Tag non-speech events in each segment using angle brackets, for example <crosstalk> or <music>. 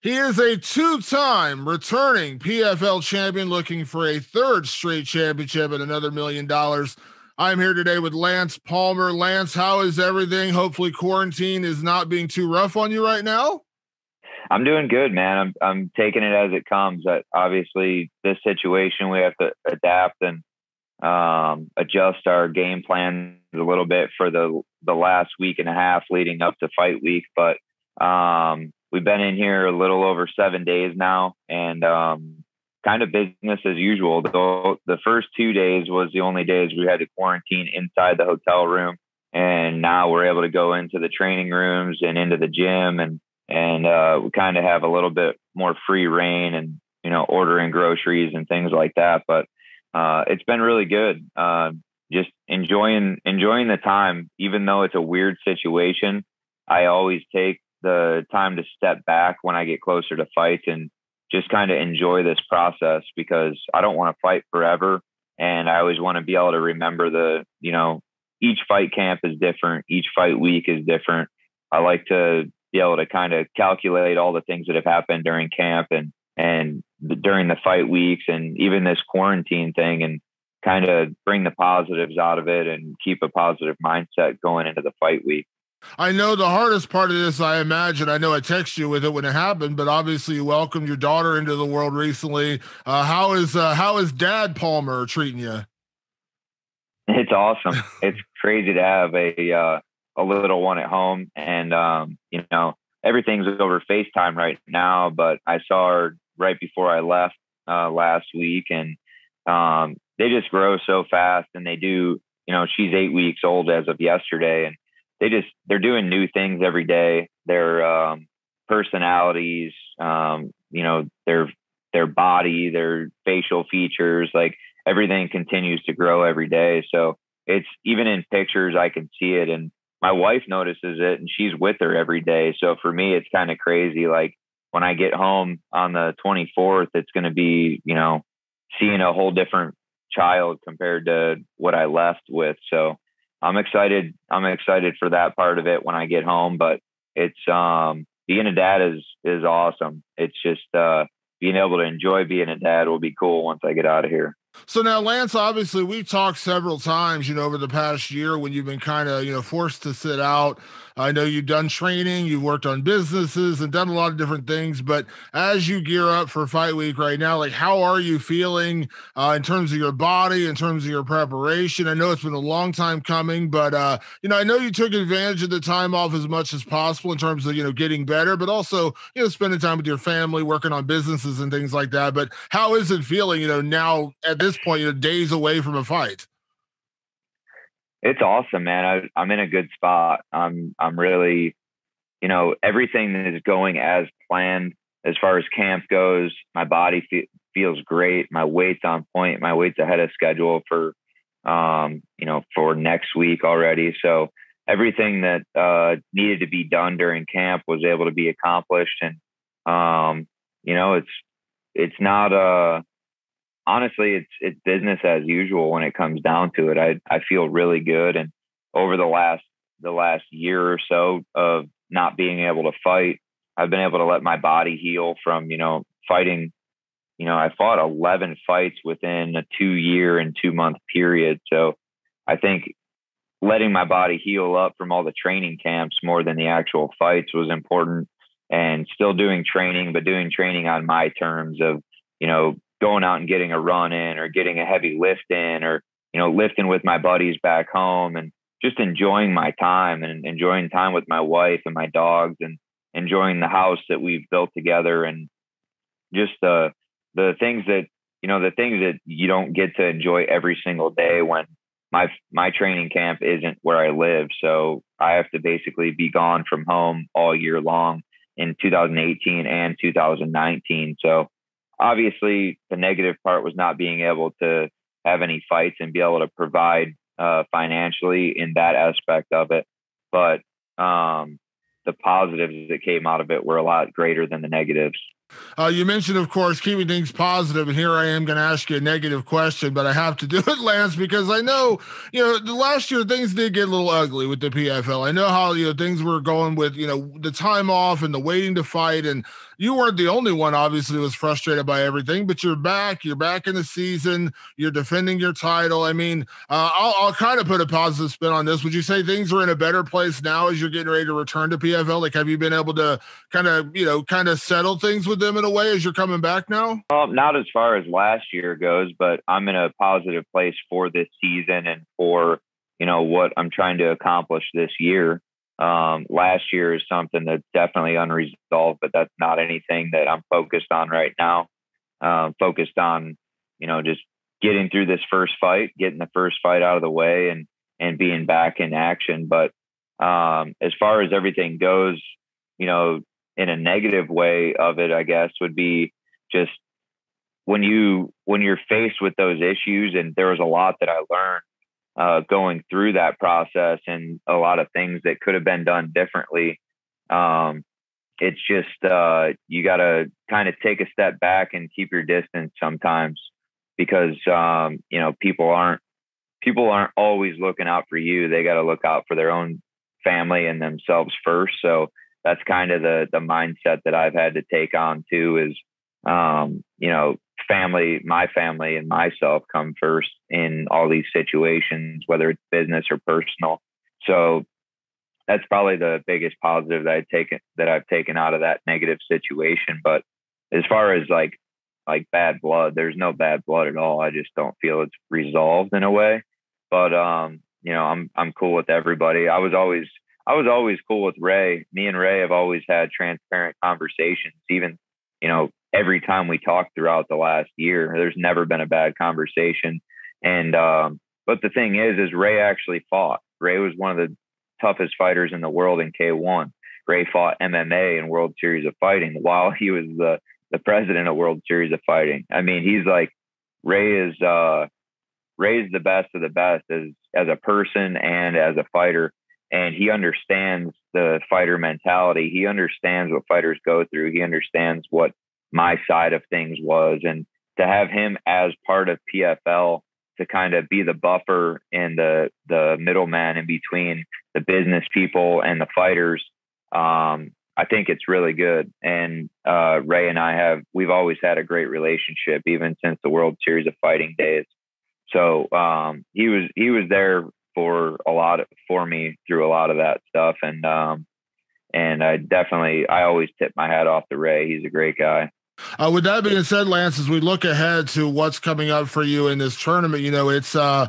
He is a two time returning PFL champion looking for a third straight championship and another million dollars. I'm here today with Lance Palmer. Lance, how is everything? Hopefully, quarantine is not being too rough on you right now. I'm doing good, man. I'm I'm taking it as it comes. obviously, this situation we have to adapt and um, adjust our game plan a little bit for the the last week and a half leading up to fight week. But um, we've been in here a little over seven days now and um, kind of business as usual. The, the first two days was the only days we had to quarantine inside the hotel room. And now we're able to go into the training rooms and into the gym and, and uh, we kind of have a little bit more free reign and, you know, ordering groceries and things like that. But uh, it's been really good. Uh, just enjoying, enjoying the time, even though it's a weird situation. I always take the time to step back when I get closer to fights and just kind of enjoy this process because I don't want to fight forever. And I always want to be able to remember the, you know, each fight camp is different, each fight week is different. I like to be able to kind of calculate all the things that have happened during camp and and during the fight weeks and even this quarantine thing and kind of bring the positives out of it and keep a positive mindset going into the fight week. I know the hardest part of this, I imagine. I know I texted you with it when it happened, but obviously you welcomed your daughter into the world recently. Uh, how is uh, how is Dad Palmer treating you? It's awesome. <laughs> it's crazy to have a uh, a little one at home, and um, you know everything's over FaceTime right now. But I saw her right before I left uh, last week, and um, they just grow so fast, and they do. You know, she's eight weeks old as of yesterday, and they just they're doing new things every day. Their um, personalities, um, you know, their their body, their facial features, like everything continues to grow every day. So it's even in pictures I can see it, and my wife notices it, and she's with her every day. So for me, it's kind of crazy. Like when I get home on the 24th, it's going to be you know seeing a whole different child compared to what I left with. So I'm excited. I'm excited for that part of it when I get home. But it's um, being a dad is is awesome. It's just uh, being able to enjoy being a dad will be cool once I get out of here. So now, Lance, obviously, we've talked several times, you know, over the past year when you've been kind of, you know, forced to sit out. I know you've done training, you've worked on businesses and done a lot of different things. But as you gear up for fight week right now, like how are you feeling uh, in terms of your body, in terms of your preparation? I know it's been a long time coming, but uh, you know, I know you took advantage of the time off as much as possible in terms of you know getting better, but also you know spending time with your family, working on businesses and things like that. But how is it feeling? You know, now at this point, you know, days away from a fight. It's awesome, man. I, I'm in a good spot. I'm I'm really, you know, everything is going as planned as far as camp goes. My body fe- feels great. My weight's on point. My weight's ahead of schedule for, um, you know, for next week already. So everything that uh, needed to be done during camp was able to be accomplished, and um, you know, it's it's not a honestly, it's it's business as usual when it comes down to it. I I feel really good, and over the last the last year or so of not being able to fight, I've been able to let my body heal from you know fighting. You know, I fought 11 fights within a two year and two month period. So I think letting my body heal up from all the training camps more than the actual fights was important and still doing training, but doing training on my terms of, you know, going out and getting a run in or getting a heavy lift in or you know lifting with my buddies back home and just enjoying my time and enjoying time with my wife and my dogs and enjoying the house that we've built together and just the the things that you know the things that you don't get to enjoy every single day when my my training camp isn't where I live. So I have to basically be gone from home all year long in 2018 and 2019 so obviously the negative part was not being able to have any fights and be able to provide uh, financially in that aspect of it. But um, the positives that came out of it were a lot greater than the negatives. Uh, you mentioned, of course, keeping things positive, and here I am going to ask you a negative question, but I have to <laughs> do it, Lance, because I know, you know, the last year things did get a little ugly with the PFL. I know how you know things were going with, you know, the time off and the waiting to fight, and you weren't the only one, obviously, was frustrated by everything, but you're back. You're back in the season. You're defending your title. I mean, uh, I'll, I'll kind of put a positive spin on this. Would you say things are in a better place now as you're getting ready to return to PFL? Like, have you been able to kind of, you know, kind of settle things with them in a way as you're coming back now? Um, not as far as last year goes, but I'm in a positive place for this season and for, you know, what I'm trying to accomplish this year. Um, last year is something that's definitely unresolved, but that's not anything that I'm focused on right now. Um, focused on, you know, just getting through this first fight, getting the first fight out of the way, and and being back in action. But um, as far as everything goes, you know, in a negative way of it, I guess would be just when you when you're faced with those issues, and there was a lot that I learned uh, going through that process and a lot of things that could have been done differently. Um, it's just uh, you got to kind of take a step back and keep your distance sometimes because um, you know people aren't people aren't always looking out for you. They got to look out for their own family and themselves first. So that's kind of the the mindset that I've had to take on too. Is um, you know family, my family and myself come first in all these situations, whether it's business or personal. So that's probably the biggest positive that I've taken that I've taken out of that negative situation. But as far as like like bad blood, there's no bad blood at all. I just don't feel it's resolved in a way. But um, you know, I'm I'm cool with everybody. I was always I was always cool with Ray. Me and Ray have always had transparent conversations, even you know, every time we talked throughout the last year. There's never been a bad conversation. And um, but the thing is, is Ray actually fought. Ray was one of the toughest fighters in the world in K1. Ray fought MMA in World Series of Fighting while he was the the president of World Series of Fighting. I mean, he's like Ray is uh Ray's the best of the best as as a person and as a fighter and he understands the fighter mentality. He understands what fighters go through. He understands what my side of things was. And to have him as part of PFL to kind of be the buffer and the the middleman in between the business people and the fighters, um, I think it's really good. And uh, Ray and I have we've always had a great relationship, even since the World Series of Fighting days. So um, he was he was there for a lot of, for me through a lot of that stuff, and um, and I definitely I always tip my hat off to Ray. He's a great guy. Uh, with that being said, Lance, as we look ahead to what's coming up for you in this tournament, you know, it's uh,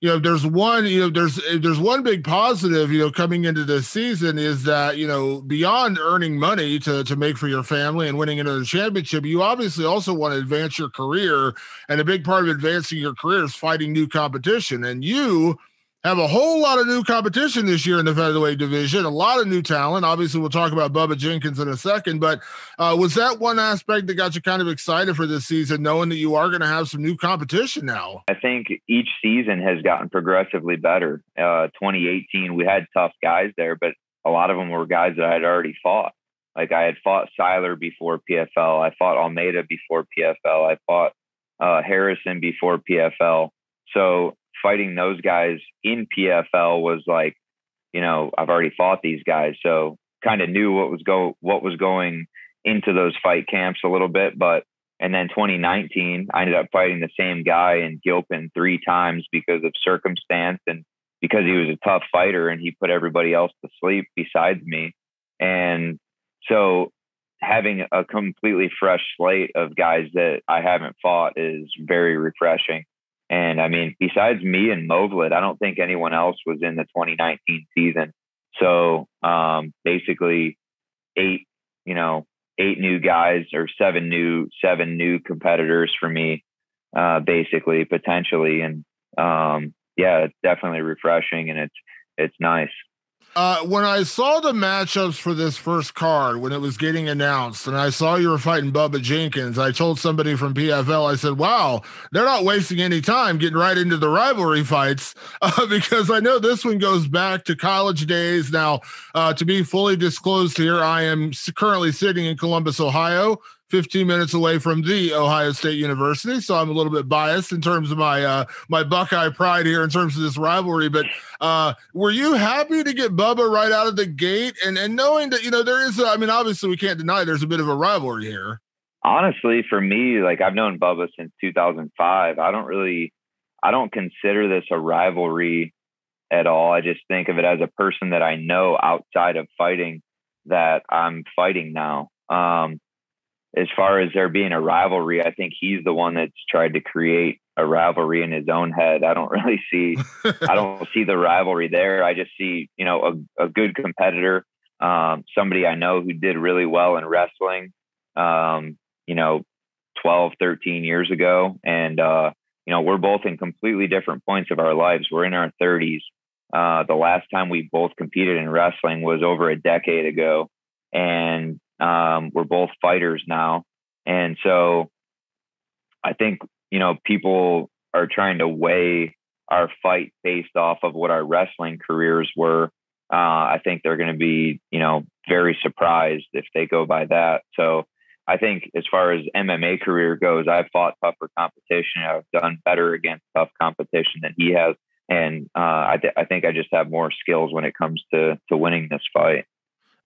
you know, there's one, you know, there's there's one big positive, you know, coming into this season is that you know beyond earning money to to make for your family and winning another championship, you obviously also want to advance your career, and a big part of advancing your career is fighting new competition, and you have a whole lot of new competition this year in the featherweight division. A lot of new talent. Obviously, we'll talk about Bubba Jenkins in a second. But uh, was that one aspect that got you kind of excited for this season, knowing that you are going to have some new competition now? I think each season has gotten progressively better. Uh, 2018, we had tough guys there, but a lot of them were guys that I had already fought. Like I had fought Siler before PFL. I fought Almeida before PFL. I fought uh, Harrison before PFL. So fighting those guys in PFL was like, you know, I've already fought these guys, so kind of knew what was go what was going into those fight camps a little bit. But and then 2019, I ended up fighting the same guy in Gilpin three times because of circumstance and because he was a tough fighter and he put everybody else to sleep besides me. And so having a completely fresh slate of guys that I haven't fought is very refreshing. And I mean, besides me and Movlid, I don't think anyone else was in the 2019 season. So um, basically, eight, you know, eight new guys or seven new seven new competitors for me, uh, basically potentially. And um, yeah, it's definitely refreshing and it's it's nice. Uh, when I saw the matchups for this first card when it was getting announced, and I saw you were fighting Bubba Jenkins, I told somebody from PFL, I said, "Wow, they're not wasting any time getting right into the rivalry fights <laughs> uh, because I know this one goes back to college days." Now, uh, to be fully disclosed here, I am currently sitting in Columbus, Ohio 15 minutes away from the Ohio State University. So I'm a little bit biased in terms of my uh, my Buckeye pride here in terms of this rivalry. But uh, were you happy to get Bubba right out of the gate and and knowing that you know there is a, I mean obviously we can't deny there's a bit of a rivalry here. Honestly, for me, like I've known Bubba since 2005. I don't really I don't consider this a rivalry at all. I just think of it as a person that I know outside of fighting that I'm fighting now. Um, as far as there being a rivalry, I think he's the one that's tried to create a rivalry in his own head. I don't <laughs> really see, I <laughs> don't see the rivalry there. I just see, you know, a, a good competitor, um, somebody I know who did really well in wrestling, um, you know, 12, 13 years ago. And, uh, you know, we're both in completely different points of our lives. We're in our 30s. Uh, the last time we both competed in wrestling was over a decade ago, and um, we're both fighters now. And so, I think you know people are trying to weigh our fight based off of what our wrestling careers were. Uh, I think they're going to be you know very surprised if they go by that. So. I think as far as MMA career goes, I've fought tougher competition. I've done better against tough competition than he has and uh, I, th- I think I just have more skills when it comes to to winning this fight.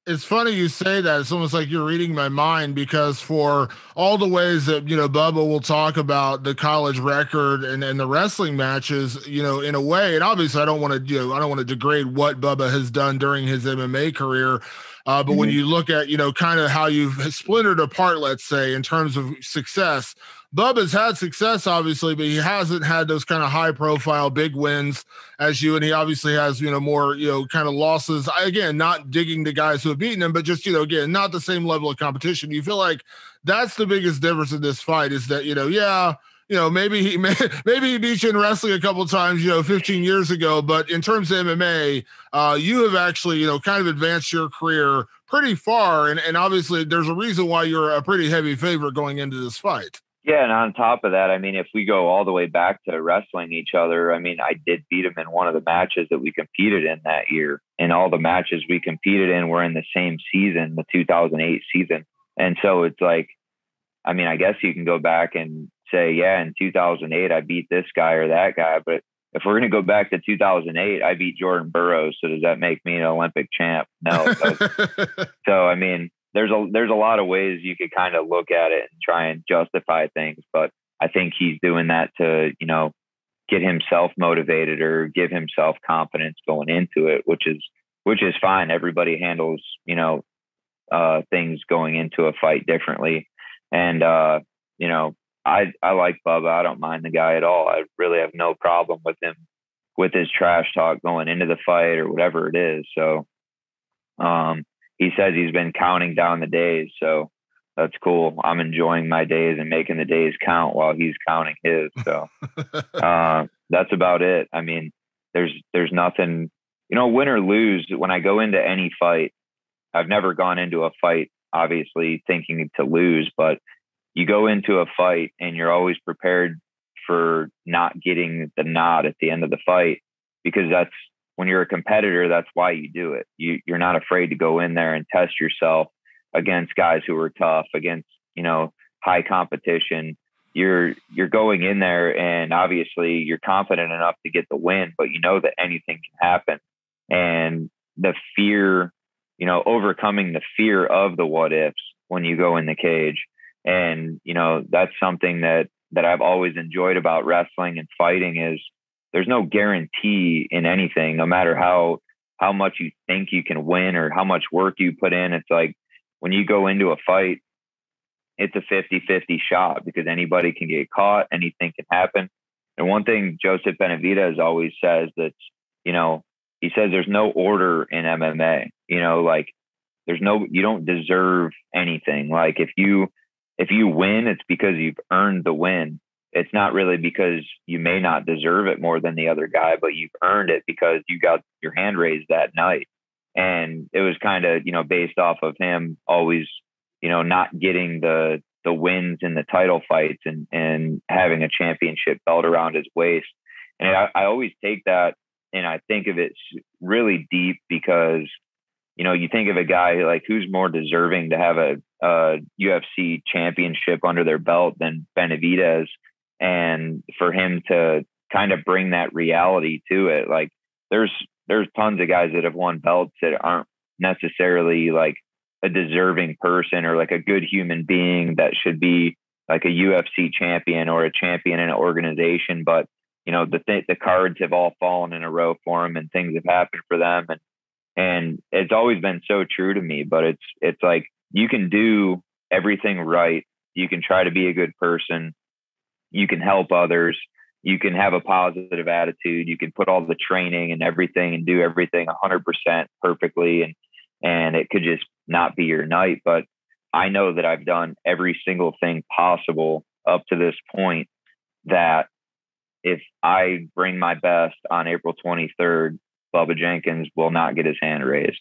It's funny you say that. It's almost like you're reading my mind because for all the ways that you know Bubba will talk about the college record and, and the wrestling matches, you know, in a way, and obviously I don't want to you know I don't want to degrade what Bubba has done during his MMA career. Uh, but mm-hmm. when you look at, you know, kind of how you've splintered apart, let's say, in terms of success, Bubba's had success, obviously, but he hasn't had those kind of high profile big wins as you. And he obviously has, you know, more, you know, kind of losses. Again, not digging the guys who have beaten him, but just, you know, again, not the same level of competition. You feel like that's the biggest difference in this fight is that, you know, yeah, you know, maybe he <laughs> maybe he beat you in wrestling a couple times, you know, 15 years ago. But in terms of MMA, uh, you have actually, you know, kind of advanced your career pretty far. And, and obviously there's a reason why you're a pretty heavy favorite going into this fight. Yeah, and on top of that, I mean, if we go all the way back to wrestling each other, I mean, I did beat him in one of the matches that we competed in that year. And all the matches we competed in were in the same season, the 2008 season. And so it's like, I mean, I guess you can go back and say, yeah, in 2008, I beat this guy or that guy. But if we're going to go back to 2008, I beat Jordan Burroughs. So does that make me an Olympic champ? No. <laughs> so, I mean, there's a there's a lot of ways you could kind of look at it and try and justify things, but I think he's doing that to you know get himself motivated or give himself confidence going into it, which is which is fine. Everybody handles you know uh, things going into a fight differently, and uh, you know I I like Bubba. I don't mind the guy at all. I really have no problem with him with his trash talk going into the fight or whatever it is. So um he says he's been counting down the days. So that's cool. I'm enjoying my days and making the days count while he's counting his. So <laughs> uh, that's about it. I mean, there's there's nothing, you know, win or lose. When I go into any fight, I've never gone into a fight obviously thinking to lose, but you go into a fight and you're always prepared for not getting the nod at the end of the fight because that's when you're a competitor, that's why you do it. You, you're not afraid to go in there and test yourself against guys who are tough, against you know high competition. You're you're going in there, and obviously you're confident enough to get the win, but you know that anything can happen. And the fear, you know, overcoming the fear of the what ifs when you go in the cage, and you know that's something that that I've always enjoyed about wrestling and fighting is there's no guarantee in anything, no matter how how much you think you can win or how much work you put in. It's like when you go into a fight, it's a 50-50 shot because anybody can get caught, anything can happen. And one thing Joseph Benavidez always says that, you know, he says there's no order in MMA. You know, like there's no you don't deserve anything. Like if you if you win, it's because you've earned the win it's not really because you may not deserve it more than the other guy, but you've earned it because you got your hand raised that night. And it was kind of, you know, based off of him always, you know, not getting the the wins in the title fights and and having a championship belt around his waist. And I, I always take that and I think of it really deep because you know, you think of a guy like who's more deserving to have a, a UFC championship under their belt than Benavidez, and for him to kind of bring that reality to it. Like there's there's tons of guys that have won belts that aren't necessarily like a deserving person or like a good human being that should be like a UFC champion or a champion in an organization, but you know the th- the cards have all fallen in a row for them and things have happened for them and and it's always been so true to me but it's it's like you can do everything right you can try to be a good person you can help others. You can have a positive attitude. You can put all the training and everything and do everything 100% perfectly. And and it could just not be your night. But i know that i've done every single thing possible up to this point that if I bring my best on April 23rd, Bubba Jenkins will not get his hand raised.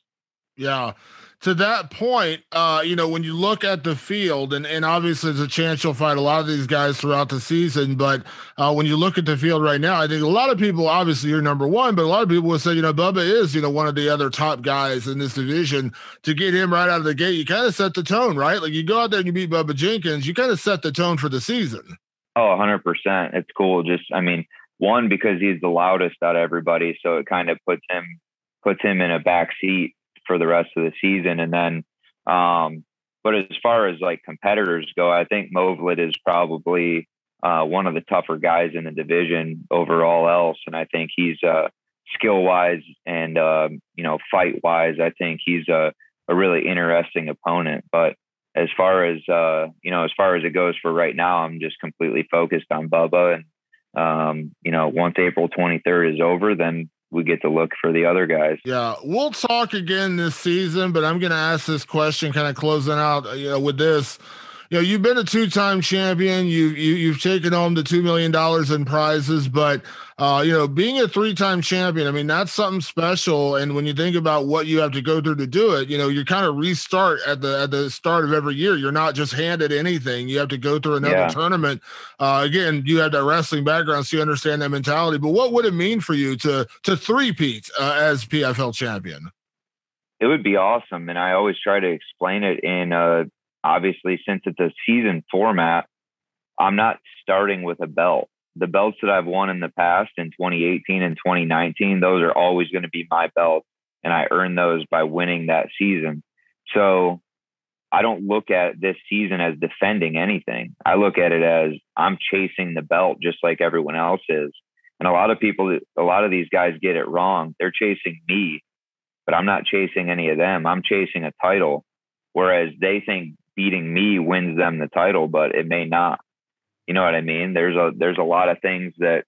Yeah. To that point, uh, you know, when you look at the field, and, and obviously there's a chance you'll fight a lot of these guys throughout the season, but uh, when you look at the field right now, I think a lot of people, obviously you're number one, but a lot of people will say, you know, Bubba is, you know, one of the other top guys in this division. To get him right out of the gate, you kind of set the tone, right? Like you go out there and you beat Bubba Jenkins, you kind of set the tone for the season. Oh, 100%. It's cool. Just, I mean, one because he's the loudest out of everybody, so it kind of puts him puts him in a back seat for the rest of the season. And then, um, but as far as like competitors go, I think Movlid is probably uh, one of the tougher guys in the division overall. Else, and I think he's uh, skill wise and uh, you know fight wise, I think he's a a really interesting opponent. But as far as uh, you know, as far as it goes for right now, I'm just completely focused on Bubba. And um, you know, once April 23rd is over, then we get to look for the other guys. Yeah, we'll talk again this season, but I'm going to ask this question, kind of closing out, you know, with this you know, you've been a two-time champion. You you you've taken home the two million dollars in prizes, but uh, you know, being a three-time champion, I mean, that's something special. And when you think about what you have to go through to do it, you know, you kind of restart at the at the start of every year. You're not just handed anything. You have to go through another yeah. tournament. Uh, again, you have that wrestling background, so you understand that mentality. But what would it mean for you to to three-peat uh, as PFL champion? It would be awesome, and I always try to explain it in uh, obviously, since it's a season format, I'm not starting with a belt. The belts that I've won in the past in 2018 and 2019, those are always going to be my belts. And I earned those by winning that season. So I don't look at this season as defending anything. I look at it as I'm chasing the belt just like everyone else is. And a lot of people, a lot of these guys get it wrong. They're chasing me, but I'm not chasing any of them. I'm chasing a title. Whereas they think beating me wins them the title, but it may not. You know what I mean? There's a there's a lot of things that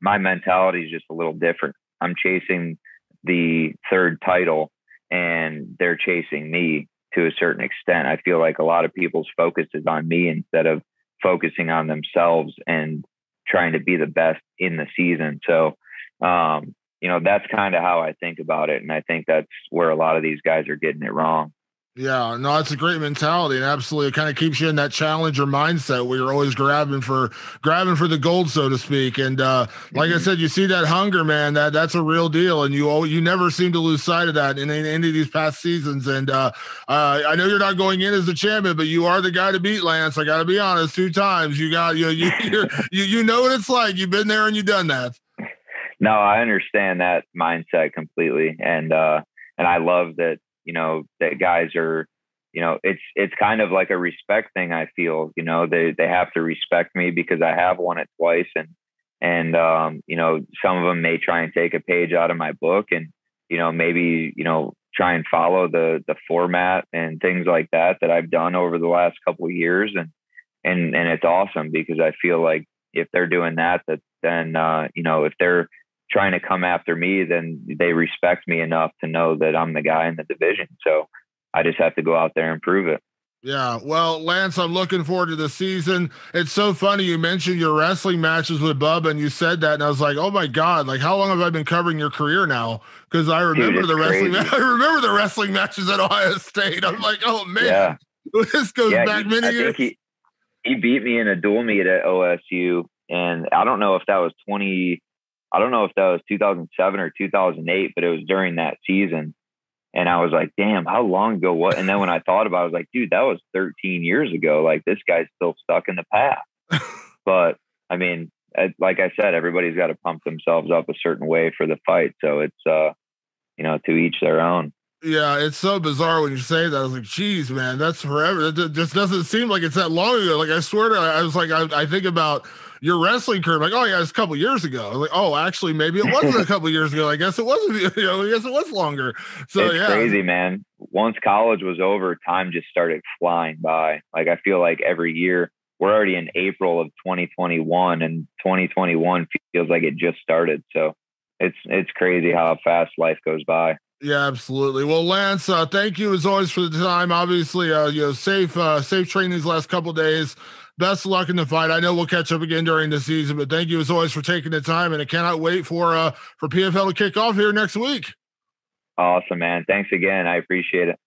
my mentality is just a little different. I'm chasing the third title and they're chasing me to a certain extent. I feel like a lot of people's focus is on me instead of focusing on themselves and trying to be the best in the season. So, um, you know, that's kind of how I think about it. And I think that's where a lot of these guys are getting it wrong. Yeah, no, that's a great mentality, and absolutely, it kind of keeps you in that challenger mindset where you're always grabbing for grabbing for the gold, so to speak. And uh, like mm-hmm. I said, you see that hunger, man. That that's a real deal, and you you never seem to lose sight of that in, in any of these past seasons. And uh, uh, I know you're not going in as the champion, but you are the guy to beat, Lance. I got to be honest, two times. You got you you <laughs> you you know what it's like. You've been there and you've done that. No, I understand that mindset completely, and uh, and I love that you know that guys are you know it's it's kind of like a respect thing i feel you know they they have to respect me because i have won it twice and and um you know some of them may try and take a page out of my book and you know maybe you know try and follow the the format and things like that that i've done over the last couple of years and and and it's awesome because i feel like if they're doing that that then uh you know if they're trying to come after me, then they respect me enough to know that I'm the guy in the division. So I just have to go out there and prove it. Yeah, well, Lance, I'm looking forward to the season. It's so funny you mentioned your wrestling matches with Bub, and you said that, and I was like, "Oh my god! Like, how long have I been covering your career now?" Because I remember Dude, the wrestling. <laughs> I remember the wrestling matches at Ohio State. I'm like, "Oh man, yeah. <laughs> this goes yeah, back he, many I years." He, he beat me in a dual meet at OSU, and I don't know if that was 20 I don't know if that was 2007 or 2008, but it was during that season. And I was like, damn, how long ago what? And then when I thought about it, I was like, dude, that was 13 years ago. Like this guy's still stuck in the past. <laughs> but I mean, like I said, everybody's got to pump themselves up a certain way for the fight. So it's, uh, you know, to each their own. Yeah, it's so bizarre when you say that. I was like, geez, man, that's forever. It just doesn't seem like it's that long ago. Like, I swear to I was like, I, I think about your wrestling career. I'm like, oh, yeah, it's a couple years ago. Like, oh, actually, maybe it <laughs> wasn't a couple years ago. I guess it wasn't, <laughs> you know, I guess it was longer. So, it's yeah. crazy, man. Once college was over, time just started flying by. Like, I feel like every year, we're already in April of 2021, and 2021 feels like it just started. So, it's it's crazy how fast life goes by. Yeah, absolutely. Well, Lance, uh, thank you as always for the time. Obviously, uh, you know, safe, uh, safe training these last couple days. Best of luck in the fight. I know we'll catch up again during the season, but thank you as always for taking the time. And I cannot wait for uh for PFL to kick off here next week. Awesome, man. Thanks again. I appreciate it.